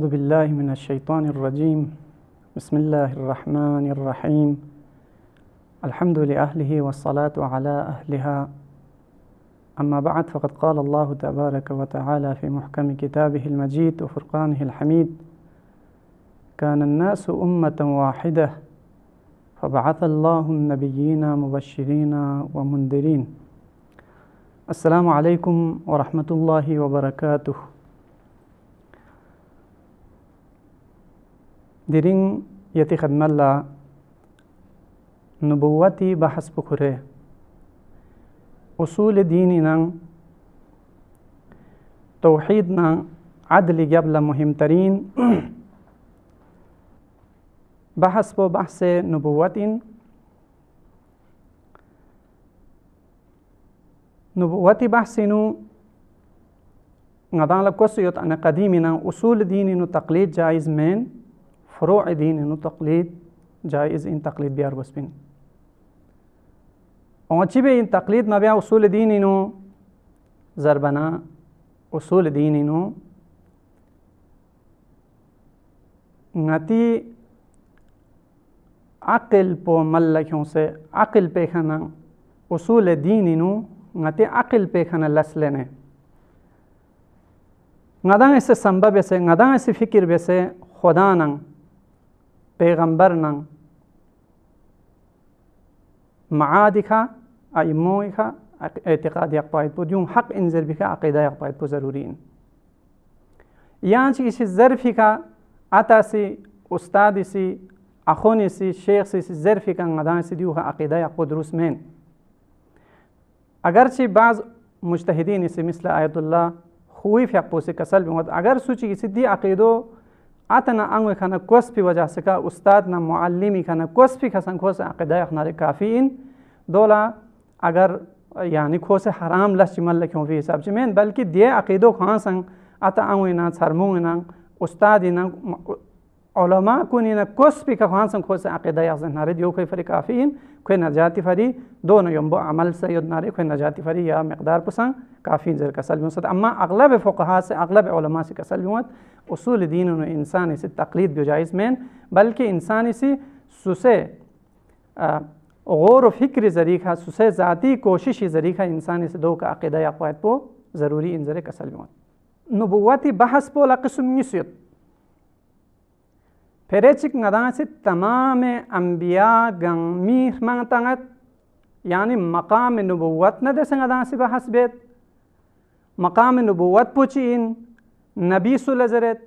أعوذ بالله من الشيطان الرجيم بسم الله الرحمن الرحيم الحمد لأهله والصلاة على أهلها أما بعد فقد قال الله تبارك وتعالى في محكم كتابه المجيد وفرقانه الحميد كان الناس أمة واحدة فبعث الله النبيين مبشرين ومنذرين السلام عليكم ورحمة الله وبركاته ديرين يتي خدمة لا نبوتي بحث بكره أصول نان ديننا نان عدل قبل مهمترين بحث بحث نبوة نبوة بحثنا نضع لك أنا قديمنا أصول نو تقليد جائز من فروع dinini taqlid جایز این تقلید بیار بسپین اما چی به این تقلید ما بیا اصول دین اینو زربنا اصول دین اینو نتی عقل پو ملکیوں سے عقل پیخانا اصول دین اینو نتی عقل پیخانا لس لینے ngada ese sambab ese ngada ese fikir bese khodanang پیغمبرنن معادك أئموك اعتقاد يقبايد بود يوم حق انزل بك عقيدة يقبايد بود ضرورين يعني إيش الظرفك عتاسي أستاذسي أخونسي شيخسي الظرفك مدانسي ديوها عقيدة يقبايد روس من اگرچه بعض مجتهدين مثل آيات الله خويف يقبوسي كسل بود اگر سوچي كسي دي عقيدو آتنا آنگوی کھانا کس پی وجہ سکا استاد نہ معلمی کھانا پی کھسن کھو سے عقیدہ اخنارے کافی ان دولا اگر یعنی کھو سے حرام لچم ال لکھوں فی حساب سے مین بلکہ دے عقید و کھا سنگ عت آنگ نہ سرمنگ ناگ استاد نا علماء کنین کس پی که خوانسن خوز عقیده یازن ناری دیو کوئی فری کافین کوئی نجاتی فری دون یم بو عمل سے ید ناری کوئی نجاتی فری یا مقدار پسن کافین زر کسل بیون اما اغلب فقها سے اغلب علماء سے کسل بیون اصول دین و انسان اسی تقلید بیو جائز مین بلکه انسان اسی آه، سسے غور و فکر زریخہ سسے ذاتی کوشش زریخہ انسان اسی دو کا عقیده یا قوید پو ضروری انزر کسل بیون نبوتی بحث پولا قسم نیسید فريتشك ندانسي تمام أنبياء غن ميخ مانتانت يعني مقام نبوت ندس ندانسي بحسبت مقام نبوت بوچين نبي سلزرت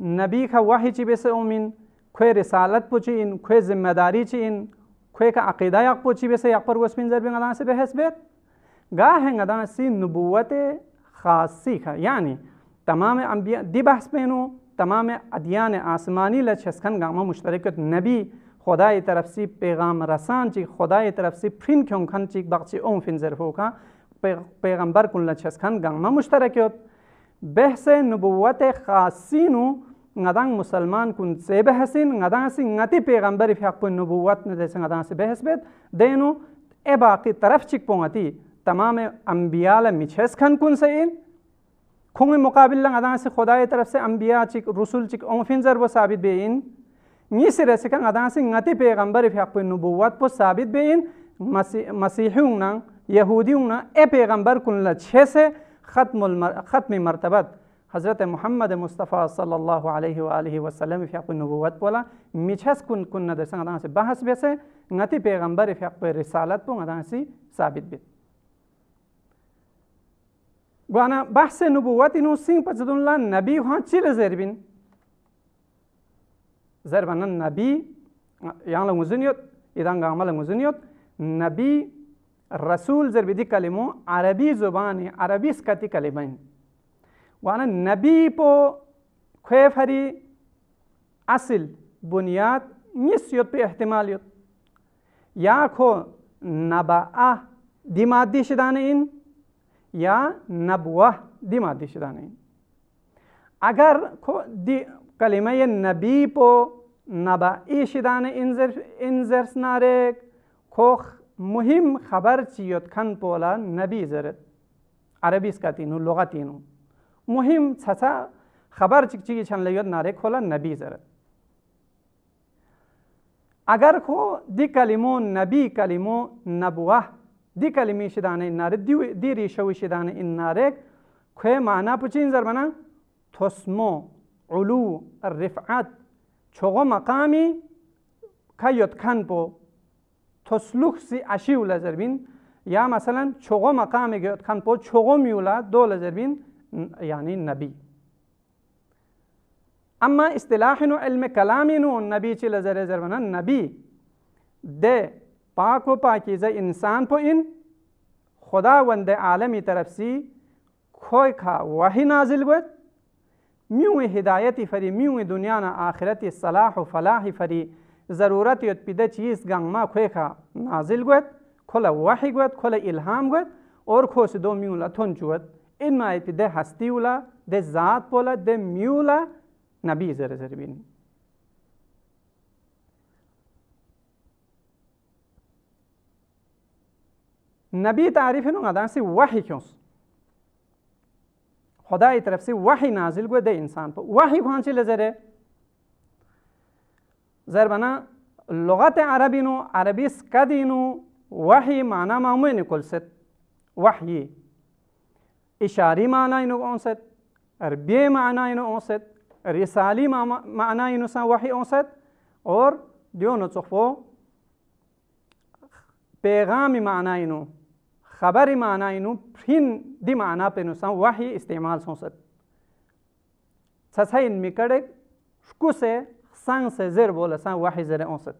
نبي خا وحي چي بس اومين كوي رسالت بوچين كوي ذمہ چين كوي کا عقيدة يق بوچي بس يق پر وسمين زر بين ندانسي بحسبت گاہ ندانسي نبوت خاصی خا يعني تمام انبياء دي بحث بينو تمام ادیان آسمانی له 66 گامه مشترکت نبی خدای طرف سی پیغام رسان چی خدای طرف سی پرین کیون کن چی بخشی اون فین زرفو کا پیغمبر کن له 66 گامه مشترکت بحث نبوت خاصینو ngadaŋ musalman kun se behesin ngadaŋ si ngati peygamberi fiak pun nubuwat ne dese ngadaŋ si behes bet denu e baqi taraf chik pongati tamam ambiya la miches khan kun se in खोंग मुकाबिल लंग अदा से खुदाए तरफ से अम्बिया चिक रसूल चिक ओफिन जर वो साबित बेइन ये सिरे से कंग अदा से ngati पैगंबर इफ हक नबुवत पो साबित बेइन मसीही उंग यहूदी उंग ए पैगंबर कुन ल छे से खत्म खत्म मरतबत हज़रत मोहम्मद मुस्तफ़ा सल्लल्लाहु अलैहि अलैहि वसल्लम इफ़ाक़ नबूवत बोला मिछस कुन कुन नदरसंग अदासी बहस बेसे ngati पैगंबर इफ़ाक़ रिसालत पो अदासी साबित बेत Guana bahse nubuvatin ussin paçudun lan nabi ha çile zerbin. Zerbanın nabi yanla muzun yot idan gamal muzun yot nabi رسول زربی دی کلمو عربی زبان عربی سکتی کلمین وانا نبی پو خویف هری اصل بنیاد نیست یوت پی احتمال یوت یا خو نبعه دی مادی شدان این یا نبوه دی مادی شده اگر دی کلمه نبی پو نبعی شدن این زرس نارک خو مهم خبر چیوت کن پولا نبی زرد عربی لغتی نو. مهم چچا خبر چی چی چن لیوت نارک خولا نبی زرد اگر خو دی کلمو نبی کلمو نبوه دی کلمه شدانه ناره دی دی ریشه و شدانه این نارک که معنا پچین زربنا تسمو علو الرفعت چوغو مقامی کیوت کن پو تسلوخ سی اشیو لزربین یا مثلا چوغو مقامی گیوت کن پو چوغو میولا دو لزربین یعنی نبی اما اصطلاح نو علم کلامی نو نبی چی لزر زربنا نبی ده پاک و پاکیزه انسان په این خداوند عالمی طرفسی کوی کا وحی نازل گوید میوی هدایتی فری میوی دنیا نا آخرتی صلاح و فلاحی فری ضرورتی ات پیده چیز گنگ ما کوی کا نازل گوید کل وحی گوید کل الهام گوید اور کوس دو میولا تون جوید این ما پیده هستی ولا ده ذات بولا ده میولا نبی زر زر بینید نبی تعریف نو غدا سی وحی क्यों खुदा की तरफ से वाही नाजिल गो दे इंसान पर वाही कौन सी लजर زر بنا لغت عربی نو عربی سکدی نو وحی معنا معموین نکل ست وحی اشاری معنا اینو اون ست عربی معنا اینو اون ست رسالی معنا اینو سن وحی اون ست اور دیونو چخفو پیغامی معنا اینو خبر manayinu prin di mana penusan vahiy istemal sonsat. Sasayin mikarek şkuse san sezer bolasan vahiy zere onsat.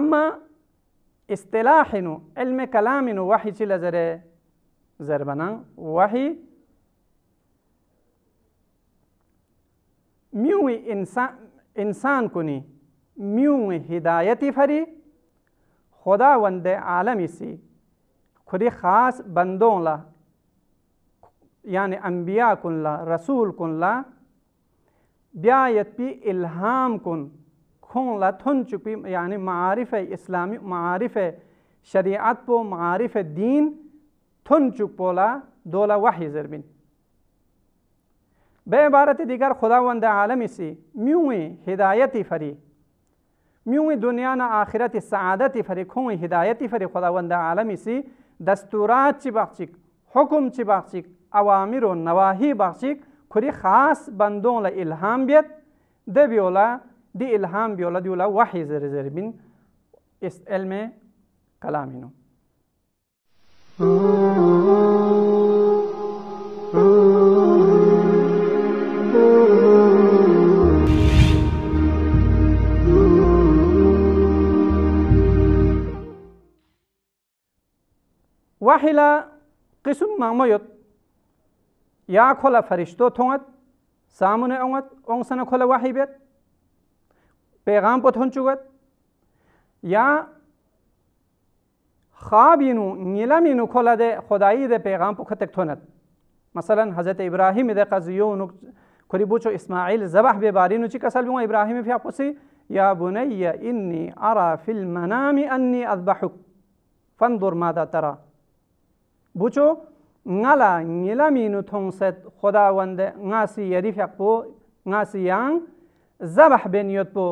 Ama istilahinu ilmi kalaminu vahiy çile zere zerbanan vahiy miwi insan insan kuni miwi hidayeti fari خداوند عالم سی خودی خاص بندوں لا یعنی انبیاء کن لا رسول کن لا بیایت پی الہام کن خون لا تھن چپی یعنی معارف اسلامی معارف شریعت پو معارف دین تھن چپ پولا دولا وحی زربین به عبارت دیگر خداوند عالم سی میوی هدایتی فری میوی دنیا نه آخرت سعادت فریکون هدایت فری خداوند عالمی سی دستورات چی بخشیک حکم چی بخشیک اوامر و نواهی بخشیک کری خاص بندون ل الهام بیت ده بیولا دی الهام بیولا دیولا وحی زر زر بین است علم کلامینو Oh وحلا قسم ما ميت يا خلا فرشتو ثوت سامنے اوت اونسن خلا وحي بيت پیغام پتھن چگت يا خواب ینو نیلم ینو خلا ده خدائی دے پیغام پختک تھونت مثلا حضرت ابراہیم ده قضیو نو کلی بوچو اسماعیل زبح بے بارینو چی کسل بیو ابراہیم فی اپسی يا بني إني أرى في المنام أني أذبحك فانظر ماذا ترى بوچو ngala ngila minu thong set khoda wande nga si yari fyak po nga si yang zabah ben yot po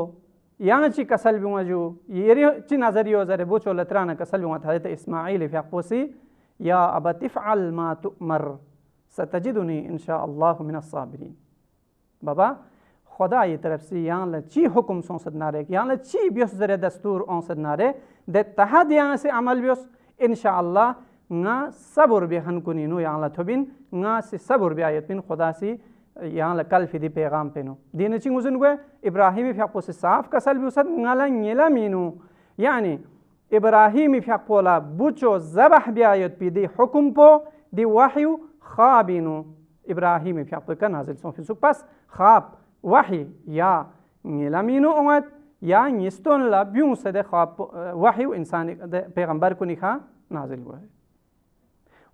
yang chi kasal bi ngaju yeri chi nazar yo zare bo chol trana kasal ngat hadith ismail fyak po si ya abat if'al ma tu'mar satajiduni insha Allah min as-sabirin baba خدا یہ طرف سے یہاں لچی حکم سن سدنا رے یہاں لچی بیوس ذرے دستور اون سدنا رے دے تحد یہاں سے عمل بیوس انشاءاللہ اللہ nga sabur bi hankuni nu yang la thobin nga si sabur bi ayat bin khuda si eh, yang la kal fidi pegham penu dine ching uzun gwe ibrahim fi qos saf kasal bi usat nga la ngela minu yani ibrahim fi qola bucho zabah bi ayat bi di hukum po di wahyu khabinu ibrahim fi qol kan hazil son fi suk pas khab wahy ya ngela minu onat ya ngistun la byung se de khab eh, wahyu insan de peygamber kuni kha nazil gwe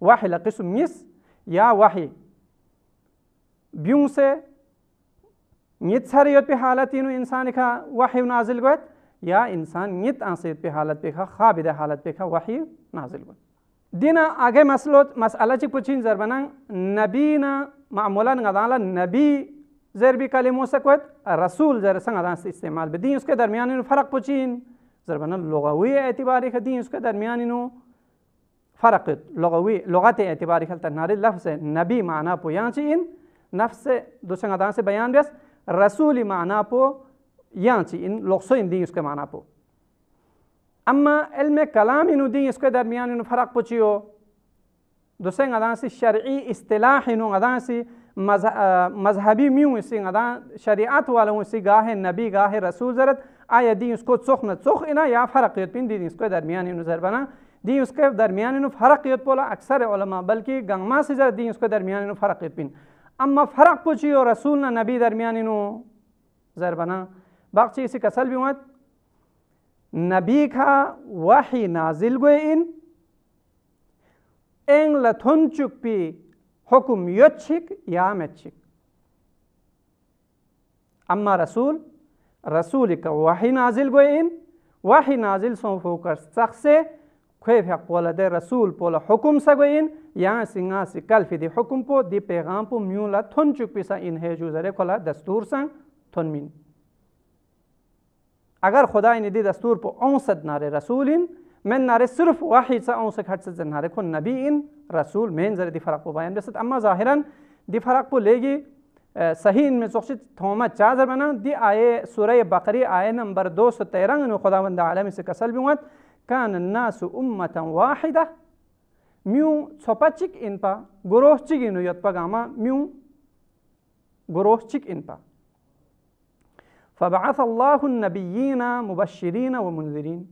Vahiy ile mis ya vahiy بیون سه نیت سریت به حالت اینو انسان که وحی نازل گوید یا انسان نیت آنسیت به حالت به خواب ده حالت به وحی نازل گوید دینا آگه مسئلوت مسئله چی پوچین زربنان نبی نا معمولا غدالا نبی ضربی کلمو سکوت رسول زر سنگ غدان استعمال بدین اس کے درمیان فرق پوچین زربنان لغوی اعتباری خدین اس کے درمیان اینو فرق لغوی لغت اعتباری خلتا ناری لفظ نبی معنا پو یان چی این نفس دو چنگ دان سے بیان بیس رسول معنا پو یان چی این لغسو این دین اس کے معنا پو اما علم کلام اینو دین اس کے درمیان اینو فرق پوچیو دو سنگ ادان سی شرعی اصطلاح اینو ادان سی مذهبی میوں اسی ادان شریعت والوں اسی گاہ نبی گاہ رسول زرد آیا دین اس کو چخ نہ چخ اینا یا فرق یت پین دین اس کے درمیان اینو زر بنا دین yüzkev dermiyaninu farq yetpola aksar ulema belki gangma sizar din yüzkev dermiyaninu farq yetpin. اما فرق پوچی و رسول نه نبی درمیانینو زربنا باقچی اسی کسل بیومد نبی کا وحی نازل گوین این لتون چک پی حکم یچک یا مچک اما رسول رسول کا وحی نازل گوین وحی نازل سو فوکر شخص Kuyfyak pola de Rasul pola hukum sagoyin ya singa si kalfi di hukum po di peyğam po myula thon chukpisa in heju zare kola dastur sang thon min. اگر خدای نے دی دستور پو اونسد نارے رسولین من نارے صرف واحد سا اونسد ہٹ سد نارے کن نبیین رسول من زر دی فرق پو بیان دست اما ظاہرا دی فرق پو لیگی صحیح ان میں سوچی تھوما چازر بنا دی آئے سورہ بقری آئے نمبر دو سو تیرنگ خداوند عالم سے کسل بھی ہوت كان الناس أمة واحدة ميو صباتشيك إنبا غروشتشيك إنو يتبقى ميو غروشتشيك إنبا فبعث الله النبيين مبشرين ومنذرين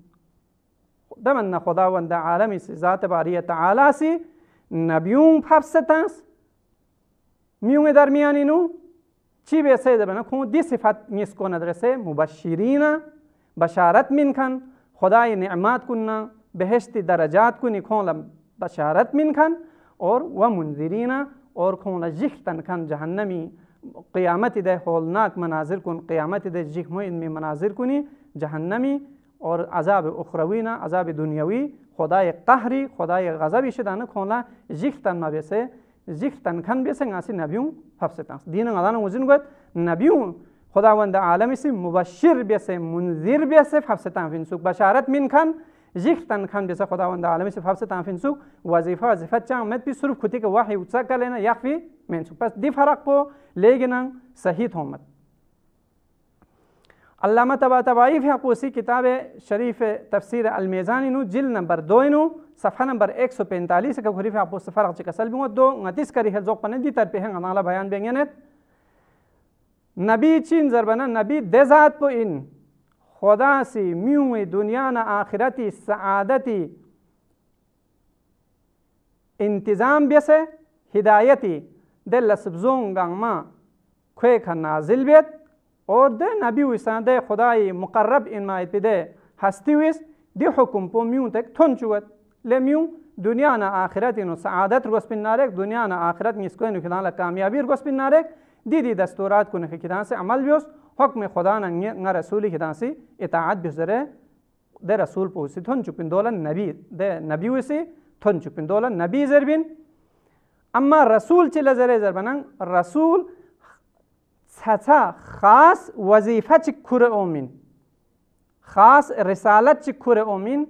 دمنا خداوند عالمی سی ذات باري تعالى سي نبيون پفستنس ميو درمیان اینو چي بیسه دبنا کن دي صفات نیست کن مبشرين بشارت من کن خدای نعمات کننا بهشت درجات کنی کن بشارت من کن اور و منذرین اور کن جختن کن جهنمی قیامت ده هولناک مناظر کن قیامت ده جهموین می مناظر کنی جهنمی اور عذاب اخروی نه عذاب دنیوی خدای قهری خدای غضبی شدن کنلا جختن ما بیسه جختن کن بیسه ناسی نبیون حفظتنس دین غدان وزین گوید نبیون خداوند عالم اسم مبشر بیسه منذر بیسه حفظ تنفین سوک بشارت من کن ذکر تن کن بیسه خداوند عالم اسم حفظ تنفین سوک وظیفه وظیفه چا مت بی صرف کتی که وحی اوتسا کلینا یخفی من سوک پس دی فرق پو لیگنن صحیح تومت علامہ تبا تبائی فی حقوسی کتاب شریف تفسیر المیزانی نو جل نمبر دو نو صفحہ نمبر ایک سو پینتالیس کا غریف حقوس فرق چکا سلبی دو نتیس کری ہے زوق پنے دی تر پہ ہیں غنالا بیان بینگینت Nabi için zerbene Nabi dezat bu in. Hodasi miwi dünyana ahireti saadeti intizam bese hidayeti de lasbzon gangma kweka nazil bet اور د نبی وسان د خدای مقرب ان ما پده هستی وس د حکم په میون تک تون چوت لمیو دنیا نه آخرت نو سعادت رس پنارک دنیا نه آخرت نسکو نو کدان لا کامیابی رس پنارک دیدی دستورات کنه که کدانسی عمل بیست حکم خدا نه رسولی کدانسی اطاعت بیست داره ده رسول پوسی تون چوپین دولا نبی ده نبی ویسی تون چوپین دولا نبی زربین اما رسول چی لزره زربنن رسول چچا خاص وظیفه چی کور اومین خاص رسالت چی کور اومین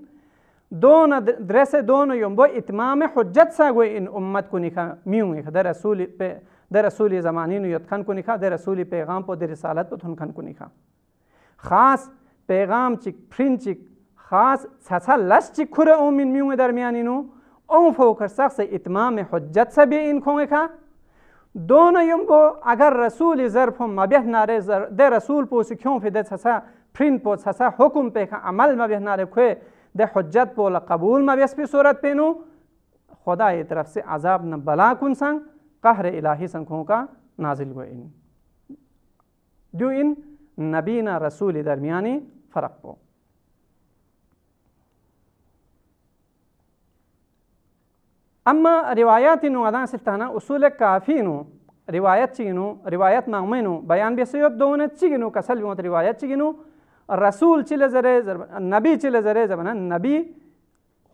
دون درس دون یوم با اتمام حجت سا گوی این امت کنی که میونی که در رسول در رسول زمانی نویت کن کنی خواه در رسول پیغام پا در رسالت پا تون کن کنی خواه خاص پیغام چیک پرین چیک خاص سسا لس چیک کوره اومین میونگه در میانینو اون فوکر سخص اتمام حجت سبی این کنگه خواه دون یم بو اگر رسول ظرف مبیح ناره ده رسول پوسی کیون فی ده سسا پرین پو سسا حکم پیخا عمل مبیح ناره کوه ده حجت پول قبول مبیح سپی صورت پینو خدا طرف سے عذاب نہ بلا کن سنگ قهر إلهی سنگوں کا نازل گوئن جو ان نبینا رسول درمیانی فرق بو اما روایات انو ادان سلتانا اصول کافی كافينو روايات چينو روايات مامينو بیان بيسيو دونت چينو كسل بيوت روايات چينو رسول چله زره نبی چله زره زبنا نبی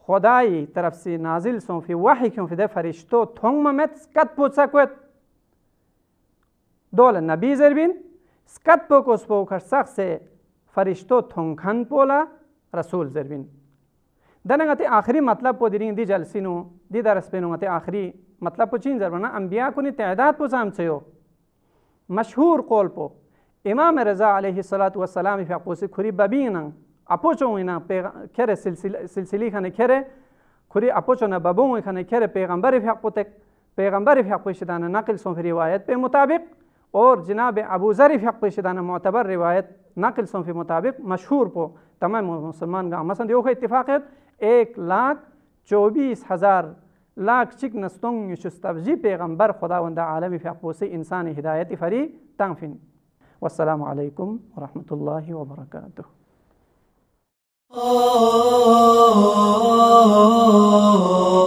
خدای طرف سے نازل سوں فی وحی کیوں فی دے فرشتو تھونگ ممت سکت پوچھ سکوت دول نبی زربین سکت پو کس پو کھر سخت سے فرشتو تھونگ کھن پولا رسول زربین دنگا تی آخری مطلب پو دیرین دی جلسی نو دی درس پینو تی آخری مطلب پو چین زربنا انبیاء کنی تعداد پو سام چیو مشهور قول پو امام رضا علیه الصلاة والسلام فی اقوسی کھری ببینن اپوچو اینا کره سلسله خانه کره کوری اپوچو نه بابون خانه کره پیغمبر حق پیغمبری پیغمبر حق پیشدانه نقل سن روایت به مطابق اور جناب ابو ذر حق پیشدانه معتبر روایت نقل سو مطابق مشهور پو تمام مسلمان گا مثلا یو اتفاقیت ایک لاکھ چوبیس هزار لاک چک نستون شستفجی پیغمبر خداوند عالم پوسی انسان هدایت فری تنفین والسلام علیکم ورحمۃ الله وبرکاتہ oh.